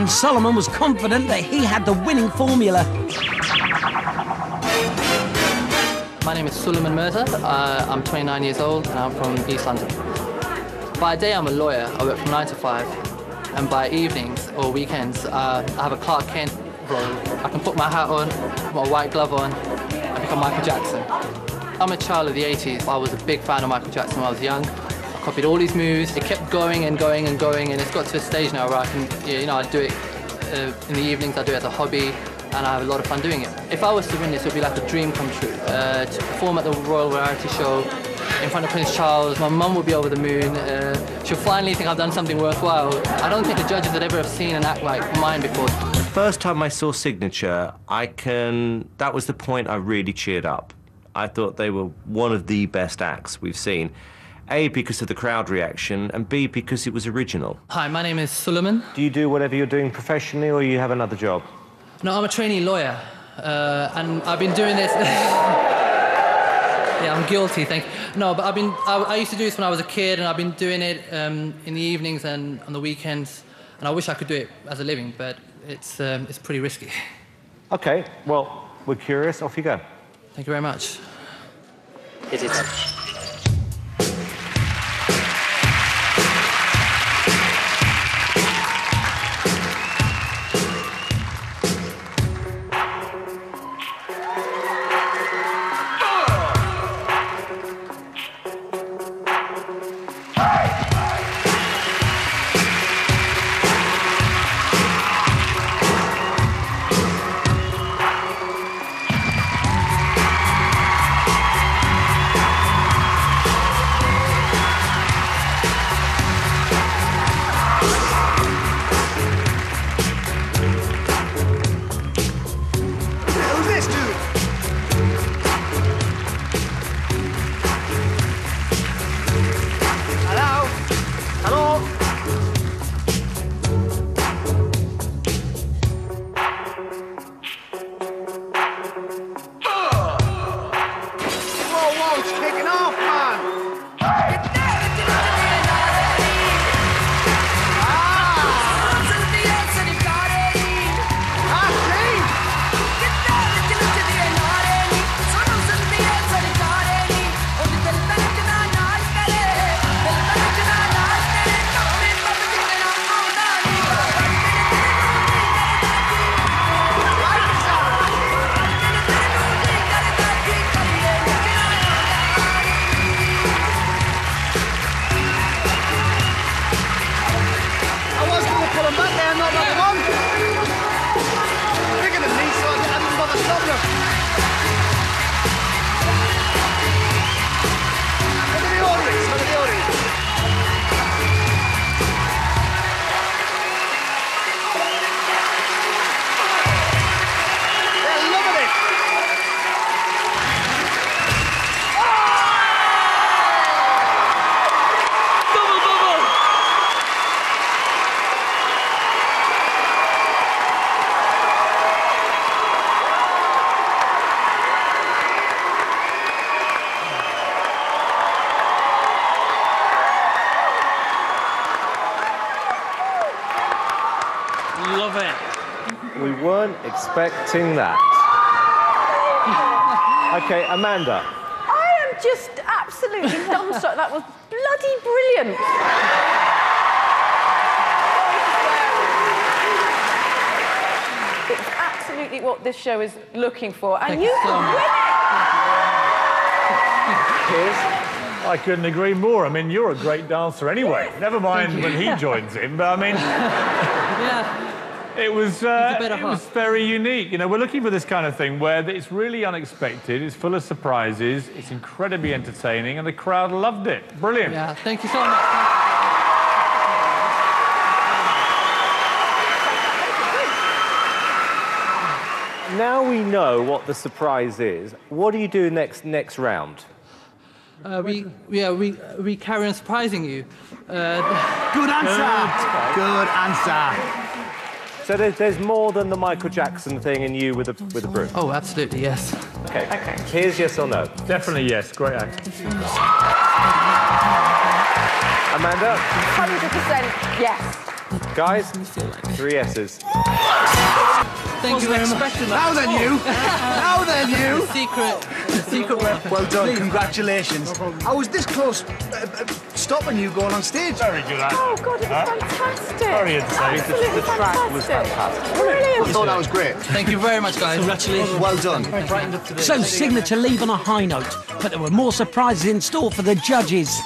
and Suleman was confident that he had the winning formula. My name is Suleman Mirza. Uh, I'm 29 years old and I'm from East London. By day, I'm a lawyer. I work from 9 to 5. And by evenings or weekends, uh, I have a Clark Kent role. I can put my hat on, put my white glove on, and become Michael Jackson. I'm a child of the 80s. I was a big fan of Michael Jackson when I was young. Copied all his moves. It kept going and going and going, and it's got to a stage now where I can, you know, I do it uh, in the evenings. I do it as a hobby, and I have a lot of fun doing it. If I was to win this, it would be like a dream come true. Uh, to perform at the Royal Variety Show in front of Prince Charles, my mum will be over the moon. Uh, she'll finally think I've done something worthwhile. I don't think the judges had ever have seen an act like mine before. The first time I saw Signature, I can. That was the point I really cheered up. I thought they were one of the best acts we've seen. A, because of the crowd reaction, and B, because it was original. Hi, my name is Suleman. Do you do whatever you're doing professionally, or you have another job? No, I'm a trainee lawyer, uh, and I've been doing this. yeah, I'm guilty. Thank you. No, but I've been. I, I, used to do this when I was a kid, and I've been doing it um, in the evenings and on the weekends. And I wish I could do it as a living, but it's um, it's pretty risky. Okay. Well, we're curious. Off you go. Thank you very much. Hit it. Who's Whoa, whoa, it's kicking off, man! Love it. We weren't expecting that. Okay, Amanda. I am just absolutely dumbstruck. That was bloody brilliant. It's absolutely what this show is looking for, and Thank you you so can much. win it. I couldn't agree more. I mean, you're a great dancer anyway. Never mind when he joins in, but I mean, Yeah. It was uh, better it was very unique. You know, we're looking for this kind of thing where it's really unexpected, it's full of surprises, it's incredibly entertaining, and the crowd loved it. Brilliant. Yeah. Thank you so much. Now we know what the surprise is. What do you do next next round? Uh, we, yeah, we, we carry on surprising you. Uh, Good answer. Good answer. So there's, there's more than the Michael Jackson thing in you with a with a broom. oh, absolutely, yes. Okay. Okay. Here's yes or no. Definitely yes. Great act. Amanda. 100% yes. Guys, three S's. Thank you very much. Now then, you. now then, you. Secret, the secret rep. Well done. Congratulations. I was this close uh, uh, stopping you going on stage. Very good act. Oh, God, it was fantastic. Very entertaining. Absolutely The track was fantastic. Brilliant. I thought that was great. Thank you very much, guys. Congratulations. Well done. Brightened up today. So signature leave on a high note, but there were more surprises in store for the judges.